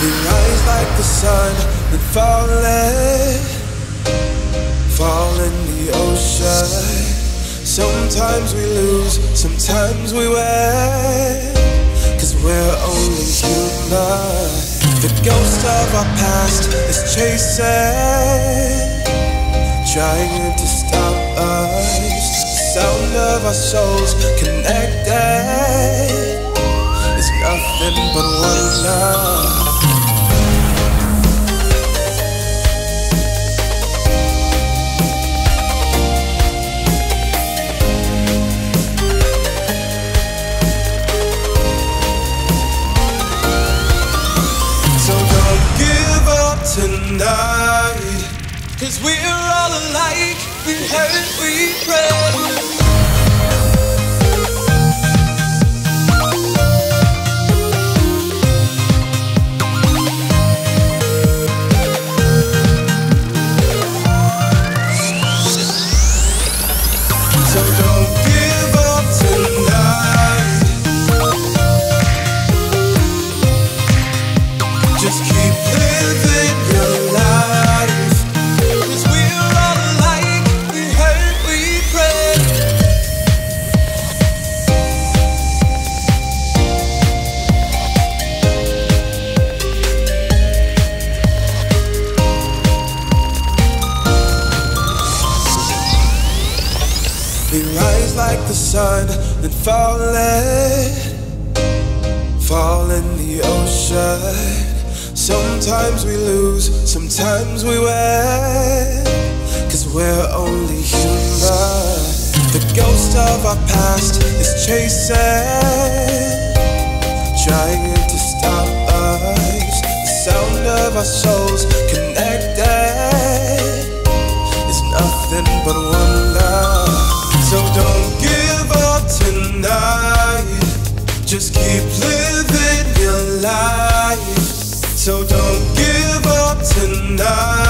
We rise like the sun and fall in, fall in the ocean. Sometimes we lose, sometimes we win. Cause we're only human. The ghost of our past is chasing, trying to stop us. The sound of our souls connected tonight. Cause we're all alike. We hurt, we pray. So don't like the sun, then fall in, fall in the ocean. Sometimes we lose, sometimes we win. Cause we're only human. The ghost of our past is chasing, trying to stop us. The sound of our souls connected is nothing but living your life. So don't give up tonight.